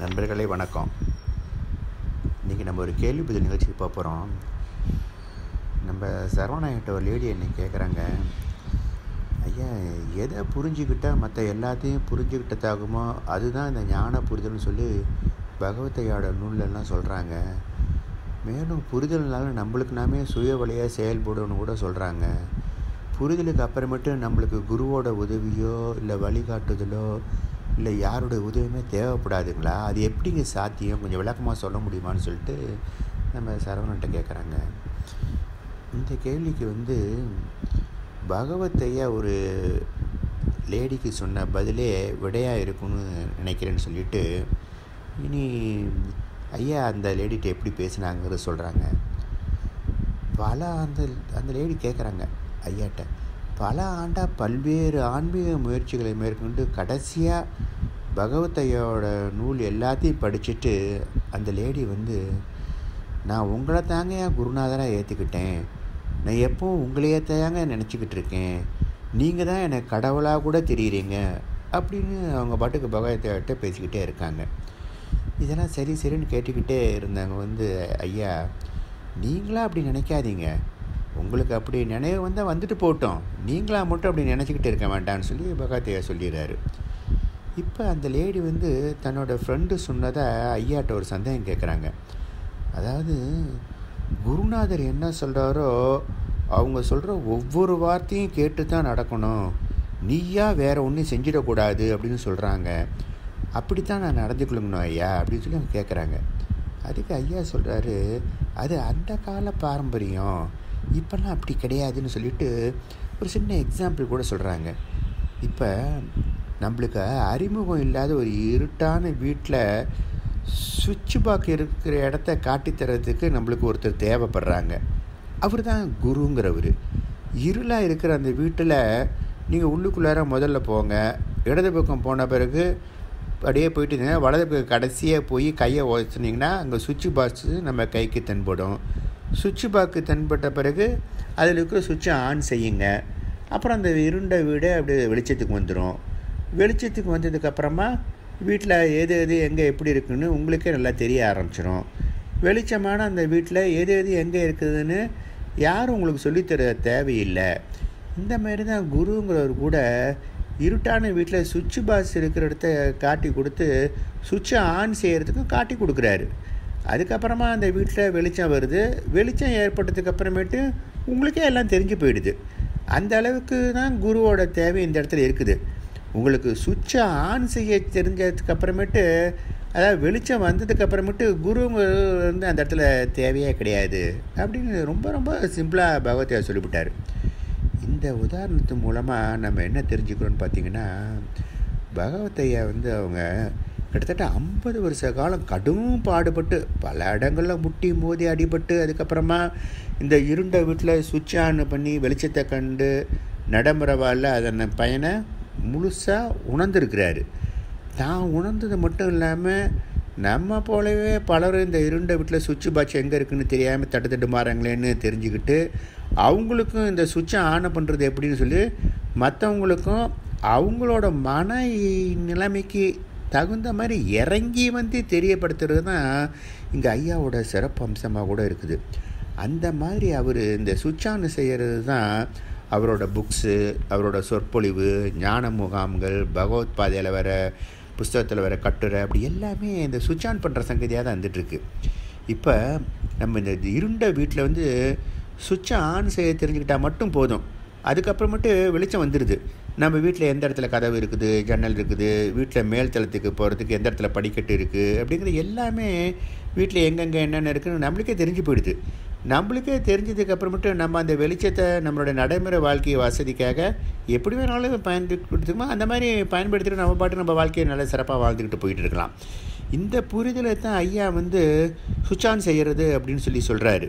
நண்பர்களே வணக்கம். இன்றைக்கி நம்ம ஒரு கேள்வி பதில் நிகழ்ச்சிக்கு போக போகிறோம் நம்ம சரவணாயிட்ட ஒரு லேடி என்னை கேட்குறாங்க ஐயா எதை புரிஞ்சுக்கிட்டால் மற்ற எல்லாத்தையும் புரிஞ்சுக்கிட்டதாகுமோ அதுதான் இந்த ஞான புரிதல்னு சொல்லி பகவத்தையோட நூலெல்லாம் சொல்கிறாங்க மேலும் புரிதல்னால நம்மளுக்கு நாமே சுய வழியாக செயல்படணும்னு கூட சொல்கிறாங்க புரிதலுக்கு அப்புறமேட்டு நம்மளுக்கு குருவோட உதவியோ இல்லை வழிகாட்டுதலோ இல்லை யாரோட உதவியுமே தேவைப்படாதுங்களா? அது எப்படிங்க சாத்தியம்? கொஞ்சம் விளக்கமாக சொல்ல முடியுமான்னு சொல்லிட்டு நம்ம சரவணன்ட்ட கேட்குறாங்க இந்த கேள்விக்கு வந்து பகவத்தையா ஒரு லேடிக்கு சொன்ன பதிலே விடையாக இருக்கும்னு நினைக்கிறேன்னு சொல்லிட்டு இனி ஐயா அந்த லேடிகிட்ட எப்படி பேசினாங்கிறது சொல்கிறாங்க பல அந்த அந்த லேடி கேட்குறாங்க ஐயாட்ட. பல ஆண்டாக பல்வேறு ஆன்மீக முயற்சிகளை மேற்கொண்டு கடைசியாக பகவத்தையோட நூல் எல்லாத்தையும் படிச்சுட்டு அந்த லேடி வந்து நான் உங்களை தாங்க என் குருநாதராக ஏற்றுக்கிட்டேன் நான் எப்பவும் உங்களையே தாங்க நினச்சிக்கிட்டு இருக்கேன். நீங்கள் தான் எனக்கு கடவுளாக கூட தெரியுறீங்க. அப்படின்னு அவங்க பாட்டுக்கு பகவத்தையோட்ட பேசிக்கிட்டே இருக்காங்க. இதெல்லாம் சரி சரின்னு கேட்டுக்கிட்டே இருந்தாங்க வந்து ஐயா நீங்களாம் அப்படி நினைக்காதீங்க. உங்களுக்கு அப்படி நினைவு வந்தால் வந்துட்டு போட்டோம். நீங்களா மட்டும் அப்படி நினச்சிக்கிட்டு இருக்க வேண்டாம்னு சொல்லி பகவத்தையா சொல்லிடுறாரு. இப்போ அந்த லேடி வந்து தன்னோட ஃப்ரெண்டு சொன்னதை ஐயாட்ட ஒரு சந்தேகம் கேட்குறாங்க அதாவது குருநாதர் என்ன சொல்கிறாரோ அவங்க சொல்கிற ஒவ்வொரு வார்த்தையும் கேட்டு தான் நடக்கணும். நீயா வேறு ஒன்றும் செஞ்சிடக்கூடாது அப்படின்னு சொல்கிறாங்க அப்படித்தான் நான் நடந்து கொள்ளணும் ஐயா அப்படின்னு சொல்லி அவங்க கேட்குறாங்க அதுக்கு ஐயா சொல்கிறாரு அது அந்த கால பாரம்பரியம். இப்போல்லாம் அப்படி கிடையாதுன்னு சொல்லிட்டு ஒரு சின்ன எக்ஸாம்பிள் கூட சொல்கிறாங்க இப்போ நம்மளுக்கு அறிமுகம் இல்லாத ஒரு இருட்டான வீட்டில் சுவிட்ச் பாக் இருக்கிற இடத்த காட்டித்தரதுக்கு நம்மளுக்கு ஒருத்தர் தேவைப்படுறாங்க. அவர் தான் குருங்கிறவர். இருளாக இருக்கிற அந்த வீட்டில் நீங்கள் உள்ளுக்குள்ளார முதல்ல போங்க. இடது பக்கம் போன பிறகு அப்படியே போயிட்டு இருந்தீங்கன்னா வலது பக்கம் கடைசியாக போய் கையை உதச்சினிங்கன்னா அங்கே சுவிட்ச் பாக்ஸு நம்ம கைக்கு தென்படும். சுவிட்சு பாக்கு தென்பட்ட பிறகு அதில் இருக்கிற சுவிட்சை ஆன் செய்யுங்க. அப்புறம் அந்த இருண்ட வீடு அப்படியே வெளிச்சத்துக்கு வந்துடும் வெளிச்சத்துக்கு வந்ததுக்கப்புறமா வீட்டில் எது எது எங்கே எப்படி இருக்குன்னு உங்களுக்கே நல்லா தெரிய ஆரம்பிச்சிடும் வெளிச்சமான அந்த வீட்டில் எது எது எங்கே இருக்குதுன்னு யாரும் உங்களுக்கு சொல்லித்தர தேவையில்லை. இந்த மாதிரி தான் குருங்கிறவர் கூட இருட்டான வீட்டில் சுவிட்சு பாக்ஸ் இருக்கிற இடத்த காட்டி கொடுத்து சுவிட்சை ஆன் செய்கிறதுக்கும் காட்டி கொடுக்குறாரு. அதுக்கப்புறமா அந்த வீட்டில் வெளிச்சம் வருது. வெளிச்சம் ஏற்பட்டதுக்கு அப்புறமேட்டு உங்களுக்கே எல்லாம் தெரிஞ்சு போயிடுது. அந்த அளவுக்கு தான் குருவோட தேவை இந்த இடத்துல இருக்குது. உங்களுக்கு சுவிட்சை ஆன் செய்ய தெரிஞ்சதுக்கு அப்புறமேட்டு அதாவது வெளிச்சம் வந்ததுக்கு அப்புறமேட்டு குரு வந்து அந்த இடத்துல தேவையே கிடையாது அப்படின்னு ரொம்ப ரொம்ப சிம்பிளாக பகவத்யா சொல்லிவிட்டார். இந்த உதாரணத்து மூலமாக நம்ம என்ன தெரிஞ்சுக்கிறோன்னு பார்த்தீங்கன்னா பகவத்தையா வந்து அவங்க கிட்டத்தட்ட ஐம்பது வருஷ காலம் கடும் பாடுபட்டு பல இடங்களில் முட்டி மோதி அடிபட்டு அதுக்கப்புறமா இந்த இருண்ட வீட்டில் சுவிட்ச் ஆன் பண்ணி வெளிச்சத்தை கண்டு நடைமுறைவால் அதன் பயனை முழுசாக உணர்ந்துருக்கிறாரு. தான் உணர்ந்தது மட்டும் இல்லாமல் நம்ம போலவே பலரும் இந்த இருண்ட வீட்டில் சுவிட்ச் பாக்ஸ் எங்கே இருக்குன்னு தெரியாமல் தட்டு தட்டு மாறாங்களேன்னு தெரிஞ்சுக்கிட்டு அவங்களுக்கும் இந்த சுவிட்சை ஆன் பண்ணுறது எப்படின்னு சொல்லி மற்றவங்களுக்கும் அவங்களோட மன நிலைமைக்கு தகுந்த மாதிரி இறங்கி வந்து தெரியப்படுத்துறது தான் இங்கே ஐயாவோட சிறப்பு அம்சமாக கூட இருக்குது. அந்த மாதிரி அவர் இந்த சுவிட்ச் ஆன் செய்கிறது தான் அவரோட புக்ஸு அவரோட சொற்பொழிவு ஞான முகாம்கள் பகவத் பாதையில் வர புஸ்தகத்தில் வர கட்டுரை அப்படி எல்லாமே இந்த சுவிட்ச் ஆன் பண்ணுற சங்கதியாக தான் வந்துட்டுருக்கு இப்போ நம்ம இந்த இருண்ட வீட்டில் வந்து சுவிட்சை ஆன் செய்ய தெரிஞ்சுக்கிட்டால் மட்டும் போதும். அதுக்கப்புறமேட்டு வெளிச்சம் வந்துடுது நம்ம வீட்டில் எந்த இடத்துல கதவு இருக்குது ஜன்னல் இருக்குது வீட்டில் மேல் தளத்துக்கு போகிறதுக்கு எந்த இடத்துல படிக்கட்டு இருக்குது அப்படிங்கிறது எல்லாமே வீட்டில் எங்கெங்கே என்னென்ன இருக்குன்னு நம்மளுக்கே தெரிஞ்சு போயிடுது. நம்மளுக்கே தெரிஞ்சதுக்கப்புறமேட்டு நம்ம அந்த வெளிச்சத்தை நம்மளோட நடைமுறை வாழ்க்கை வசதிக்காக எப்படி வேணாலும் பயன்படுத்திக்கோமா அந்த மாதிரி பயன்படுத்திட்டு நம்ம பாட்டு நம்ம வாழ்க்கையை நல்லா சிறப்பாக வாழ்ந்துக்கிட்டு போயிட்டு இருக்கலாம். இந்த புரிதலை தான் ஐயா வந்து சுச்சான் ஆன் செய்கிறது அப்படின்னு சொல்லி சொல்கிறாரு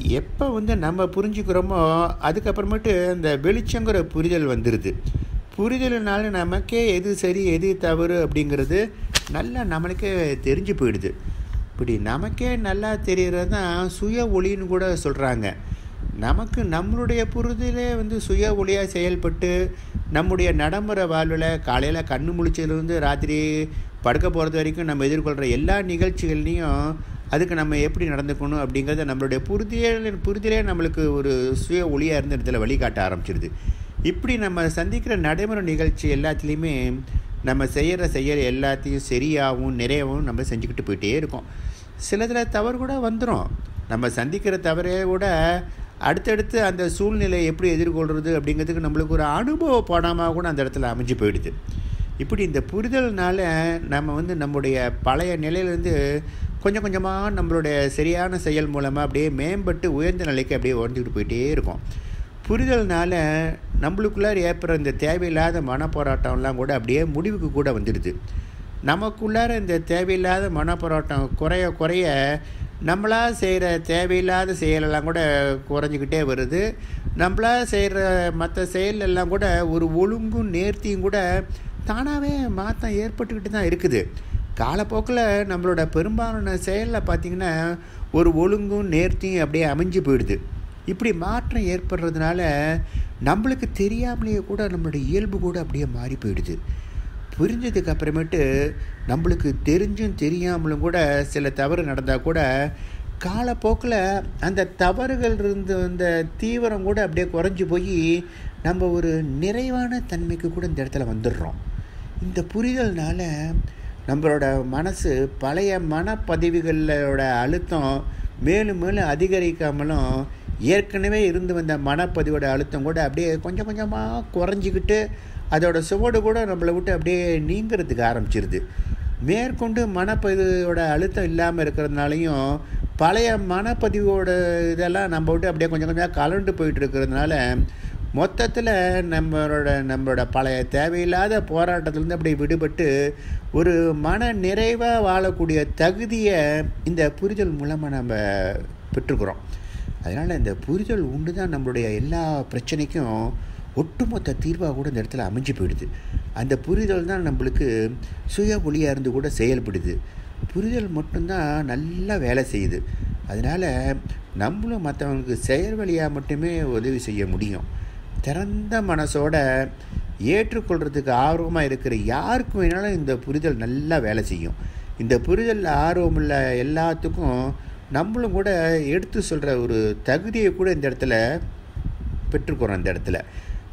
எப்போ வந்து நம்ம புரிஞ்சுக்கிறோமோ அதுக்கப்புறமேட்டு அந்த வெளிச்சங்கிற புரிதல் வந்துடுது புரிதல்னால நமக்கே எது சரி எது தவறு அப்படிங்கிறது நல்லா நம்மளுக்கே தெரிஞ்சு போயிடுது. இப்படி நமக்கே நல்லா தெரிகிறது தான் சுய ஒளின்னு கூட சொல்கிறாங்க நமக்கு நம்மளுடைய புரிதலே வந்து சுய ஒளியாக செயல்பட்டு நம்முடைய நடைமுறை வாழ்வில் காலையில் கண்ணு முழிச்சதுலேருந்து ராத்திரி படுக்க போகிறது வரைக்கும் நம்ம எதிர்கொள்கிற எல்லா நிகழ்ச்சிகள்லேயும் அதுக்கு நம்ம எப்படி நடந்துக்கணும் அப்படிங்கிறத நம்மளுடைய புரிதலே புரிதலே நம்மளுக்கு ஒரு சுய ஒளியாக இருந்த இடத்துல வழிகாட்ட ஆரம்பிச்சிடுது இப்படி நம்ம சந்திக்கிற நடைமுறை நிகழ்ச்சி எல்லாத்துலேயுமே நம்ம செய்கிற செய்கிற எல்லாத்தையும் சரியாகவும் நிறையவும் நம்ம செஞ்சுக்கிட்டு போயிட்டே இருக்கோம். சிலதில் தவறு கூட வந்துடும் நம்ம சந்திக்கிற தவறே கூட அடுத்தடுத்து அந்த சூழ்நிலையை எப்படி எதிர்கொள்கிறது அப்படிங்கிறதுக்கு நம்மளுக்கு ஒரு அனுபவ படமாக கூட அந்த இடத்துல அமைஞ்சு போயிடுது. இப்படி இந்த புரிதல்னால நம்ம வந்து நம்முடைய பழைய நிலையிலேருந்து கொஞ்சம் கொஞ்சமாக நம்மளுடைய சரியான செயல் மூலமாக அப்படியே மேம்பட்டு உயர்ந்த நிலைக்கு அப்படியே உடஞ்சிக்கிட்டு போயிட்டே இருக்கும். புரிதல்னால நம்மளுக்குள்ளார் ஏற்படுற இந்த தேவையில்லாத மனப்போராட்டம்லாம் கூட அப்படியே முடிவுக்கு கூட வந்துடுது. நமக்குள்ளார இந்த தேவையில்லாத மனப்போராட்டம் குறைய குறைய நம்மளாக செய்கிற தேவையில்லாத செயலெல்லாம் கூட குறைஞ்சிக்கிட்டே வருது. நம்மளாக செய்கிற மற்ற செயலெல்லாம் கூட ஒரு ஒழுங்கும் நேர்த்தியும் கூட தானாகவே மாற்றம் ஏற்பட்டுக்கிட்டு தான் இருக்குது. காலப்போக்கில் நம்மளோட பெரும்பாலான செயலில் பார்த்திங்கன்னா ஒரு ஒழுங்கும் நேர்த்தியும் அப்படியே அமைஞ்சு போயிடுது. இப்படி மாற்றம் ஏற்படுறதுனால நம்மளுக்கு தெரியாமலேயே கூட நம்மளுடைய இயல்பு கூட அப்படியே மாறி போயிடுது. புரிஞ்சதுக்கு அப்புறமேட்டு நம்மளுக்கு தெரிஞ்சும் தெரியாமலும் கூட சில தவறு நடந்தால் கூட காலப்போக்கில் அந்த தவறுகள் இருந்து அந்த தீவிரம் கூட அப்படியே குறைஞ்சி போய் நம்ம ஒரு நிறைவான தன்மைக்கு கூட இந்த இடத்துல வந்துடுறோம். இந்த புரிதல்னால நம்மளோட மனசு பழைய மனப்பதிவுகளோட அழுத்தம் மேலும் மேலும் அதிகரிக்காமலும் ஏற்கனவே இருந்து வந்த மனப்பதிவோட அழுத்தம் கூட அப்படியே கொஞ்சம் கொஞ்சமாக குறைஞ்சிக்கிட்டு அதோட சுவடு கூட நம்மளை விட்டு அப்படியே நீங்கிறதுக்கு ஆரம்பிச்சிருது. மேற்கொண்டு மனப்பதிவோட அழுத்தம் இல்லாமல் இருக்கிறதுனாலையும் பழைய மனப்பதிவோட இதெல்லாம் நம்ம விட்டு அப்படியே கொஞ்சம் கொஞ்சமாக கலண்டு போயிட்டு இருக்கிறதுனால மொத்தத்தில் நம்மளோட நம்மளோட பழைய தேவையில்லாத போராட்டத்திலேருந்து அப்படியே விடுபட்டு ஒரு மன நிறைவாக வாழக்கூடிய தகுதியை இந்த புரிதல் மூலமாக நம்ம பெற்றுக்கிறோம். அதனால் இந்த புரிதல் உண்டு தான் நம்மளுடைய எல்லா பிரச்சனைக்கும் ஒட்டுமொத்த தீர்வாக கூட இந்த இடத்துல அமைஞ்சு போயிடுது. அந்த புரிதல் தான் நம்மளுக்கு சுய ஒளியாக இருந்து கூட செயல்படுது. புரிதல் மட்டும்தான் நல்லா வேலை செய்யுது. அதனால் நம்மளும் மற்றவங்களுக்கு செயல் வழியாக மட்டுமே உதவி செய்ய முடியும். திறந்த மனசோட ஏற்றுக்கொள்கிறதுக்கு ஆர்வமாக இருக்கிற யாருக்கு வேணாலும் இந்த புரிதல் நல்லா வேலை செய்யும். இந்த புரிதல் ஆர்வமுள்ள எல்லாத்துக்கும் நம்மளும் கூட எடுத்து சொல்கிற ஒரு தகுதியை கூட இந்த இடத்துல பெற்றுக்கிறோம் இந்த இடத்துல.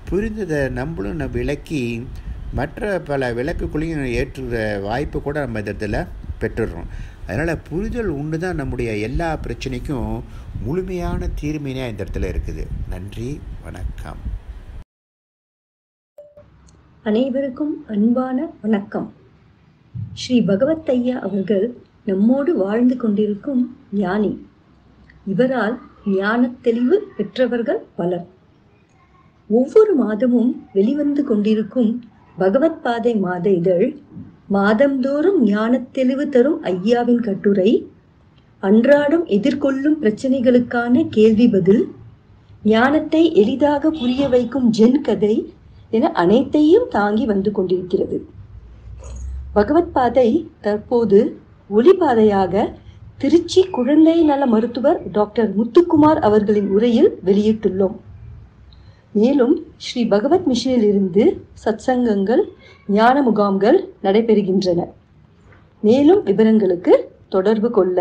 புரிந்ததை நம்மளும் நம்ம விளக்கி மற்ற பல விளக்குக்குள்ளேயும் ஏற்றுகிற வாய்ப்பு கூட நம்ம இந்த இடத்துல பெற்றுடுறோம். அதனால் புரிதல் ஒன்று தான் நம்முடைய எல்லா பிரச்சனைக்கும் முழுமையான தீர்மையாக இந்த இடத்துல இருக்குது. நன்றி வணக்கம். அனைவருக்கும் அன்பான வணக்கம். ஸ்ரீ பகவத் ஐயா அவர்கள் நம்மோடு வாழ்ந்து கொண்டிருக்கும் ஞானி. இவரால் ஞான தெளிவு பெற்றவர்கள் பலர். ஒவ்வொரு மாதமும் வெளிவந்து கொண்டிருக்கும் பகவத் பாதை மாத இதழ் மாதந்தோறும் ஞானத் தெளிவு தரும் ஐயாவின் கட்டுரை அன்றாடம் எதிர்கொள்ளும் பிரச்சனைகளுக்கான கேள்வி பதில் ஞானத்தை எளிதாக புரிய வைக்கும் ஜென் கதை என அனைத்தையும் தாங்கி வந்து கொண்டிருக்கிறது. பகவத் பாதை தற்போது ஒளிபாதையாக திருச்சி குழந்தை நல மருத்துவர் டாக்டர் முத்துக்குமார் அவர்களின் உரையில் வெளியிட்டுள்ளோம். மேலும் ஸ்ரீ பகவத் மிஷனில் இருந்து சத்சங்கங்கள் ஞான முகாம்கள் நடைபெறுகின்றன. மேலும் விவரங்களுக்கு தொடர்பு கொள்ள